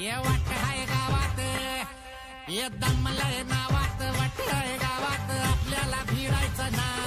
ये वाट हाय गावात ये दमलय नावात वाट गावात आपल्याला भिडायचं ना.